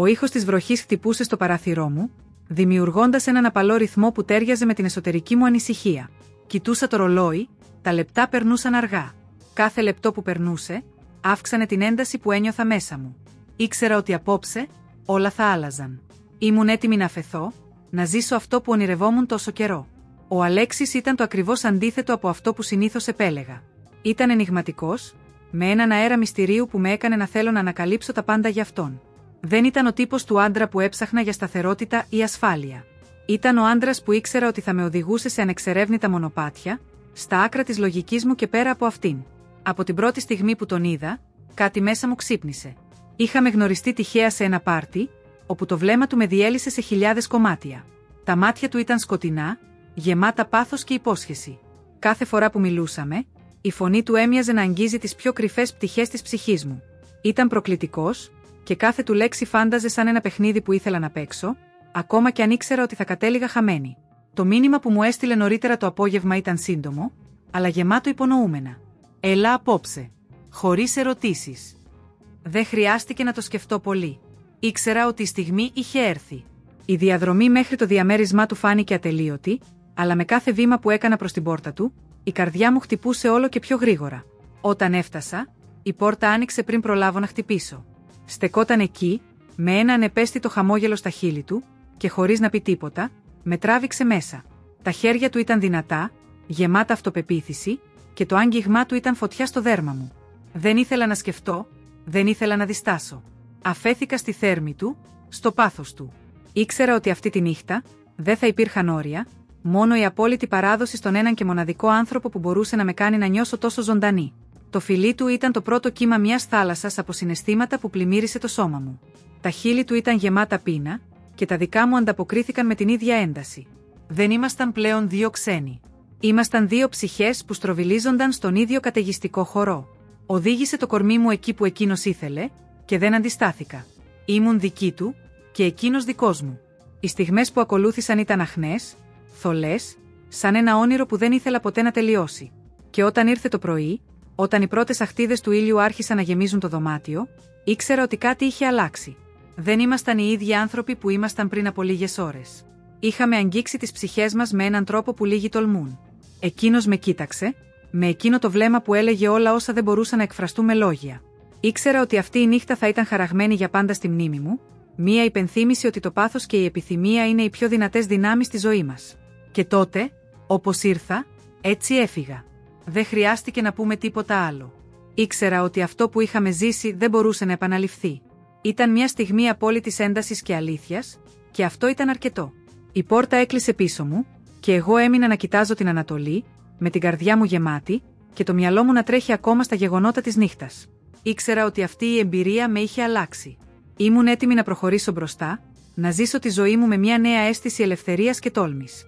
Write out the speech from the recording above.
Ο ήχος της βροχής χτυπούσε στο παράθυρό μου, δημιουργώντας έναν απαλό ρυθμό που τέριαζε με την εσωτερική μου ανησυχία. Κοιτούσα το ρολόι, τα λεπτά περνούσαν αργά. Κάθε λεπτό που περνούσε, αύξανε την ένταση που ένιωθα μέσα μου. Ήξερα ότι απόψε, όλα θα άλλαζαν. Ήμουν έτοιμη να φεθώ, να ζήσω αυτό που ονειρευόμουν τόσο καιρό. Ο Αλέξης ήταν το ακριβώς αντίθετο από αυτό που συνήθως επέλεγα. Ήταν ενηγματικός, με έναν αέρα μυστηρίου που με έκανε να θέλω να ανακαλύψω τα πάντα για αυτόν. Δεν ήταν ο τύπος του άντρα που έψαχνα για σταθερότητα ή ασφάλεια. Ήταν ο άντρας που ήξερα ότι θα με οδηγούσε σε ανεξερεύνητα μονοπάτια, στα άκρα της λογικής μου και πέρα από αυτήν. Από την πρώτη στιγμή που τον είδα, κάτι μέσα μου ξύπνησε. Είχαμε γνωριστεί τυχαία σε ένα πάρτι, όπου το βλέμμα του με διέλυσε σε χιλιάδες κομμάτια. Τα μάτια του ήταν σκοτεινά, γεμάτα πάθος και υπόσχεση. Κάθε φορά που μιλούσαμε, η φωνή του έμοιαζε να αγγίζει τις πιο κρυφές πτυχές της ψυχής μου. Ήταν προκλητικός, και κάθε του λέξη φάνταζε σαν ένα παιχνίδι που ήθελα να παίξω, ακόμα και αν ήξερα ότι θα κατέληγα χαμένη. Το μήνυμα που μου έστειλε νωρίτερα το απόγευμα ήταν σύντομο, αλλά γεμάτο υπονοούμενα. Ελά απόψε. Χωρίς ερωτήσεις. Δεν χρειάστηκε να το σκεφτώ πολύ. Ήξερα ότι η στιγμή είχε έρθει. Η διαδρομή μέχρι το διαμέρισμά του φάνηκε ατελείωτη, αλλά με κάθε βήμα που έκανα προς την πόρτα του, η καρδιά μου χτυπούσε όλο και πιο γρήγορα. Όταν έφτασα, η πόρτα άνοιξε πριν προλάβω να χτυπήσω. Στεκόταν εκεί, με ένα ανεπαίσθητο χαμόγελο στα χείλη του, και χωρίς να πει τίποτα, με τράβηξε μέσα. Τα χέρια του ήταν δυνατά, γεμάτα αυτοπεποίθηση, και το άγγιγμά του ήταν φωτιά στο δέρμα μου. Δεν ήθελα να σκεφτώ, δεν ήθελα να διστάσω. Αφέθηκα στη θέρμη του, στο πάθος του. Ήξερα ότι αυτή τη νύχτα δεν θα υπήρχαν όρια, μόνο η απόλυτη παράδοση στον έναν και μοναδικό άνθρωπο που μπορούσε να με κάνει να νιώσω τόσο ζωντανή. Το φιλί του ήταν το πρώτο κύμα μιας θάλασσας από συναισθήματα που πλημμύρισε το σώμα μου. Τα χείλη του ήταν γεμάτα πείνα, και τα δικά μου ανταποκρίθηκαν με την ίδια ένταση. Δεν ήμασταν πλέον δύο ξένοι. Ήμασταν δύο ψυχές που στροβιλίζονταν στον ίδιο καταιγιστικό χορό. Οδήγησε το κορμί μου εκεί που εκείνος ήθελε, και δεν αντιστάθηκα. Ήμουν δική του, και εκείνος δικός μου. Οι στιγμές που ακολούθησαν ήταν αχνές, θολές, σαν ένα όνειρο που δεν ήθελα ποτέ να τελειώσει. Και όταν ήρθε το πρωί, όταν οι πρώτες αχτίδες του ήλιου άρχισαν να γεμίζουν το δωμάτιο, ήξερα ότι κάτι είχε αλλάξει. Δεν ήμασταν οι ίδιοι άνθρωποι που ήμασταν πριν από λίγες ώρες. Είχαμε αγγίξει τις ψυχές μας με έναν τρόπο που λίγοι τολμούν. Εκείνος με κοίταξε, με εκείνο το βλέμμα που έλεγε όλα όσα δεν μπορούσαν να εκφραστούν με λόγια. Ήξερα ότι αυτή η νύχτα θα ήταν χαραγμένη για πάντα στη μνήμη μου, μία υπενθύμηση ότι το πάθος και η επιθυμία είναι οι πιο δυνατές δυνάμεις στη ζωή μας. Και τότε, όπως ήρθα, έτσι έφυγα. Δεν χρειάστηκε να πούμε τίποτα άλλο. Ήξερα ότι αυτό που είχαμε ζήσει δεν μπορούσε να επαναληφθεί. Ήταν μια στιγμή απόλυτης έντασης και αλήθειας, και αυτό ήταν αρκετό. Η πόρτα έκλεισε πίσω μου, και εγώ έμεινα να κοιτάζω την Ανατολή, με την καρδιά μου γεμάτη, και το μυαλό μου να τρέχει ακόμα στα γεγονότα της νύχτας. Ήξερα ότι αυτή η εμπειρία με είχε αλλάξει. Ήμουν έτοιμη να προχωρήσω μπροστά, να ζήσω τη ζωή μου με μια νέα αίσθηση ελευθερίας και τόλμης.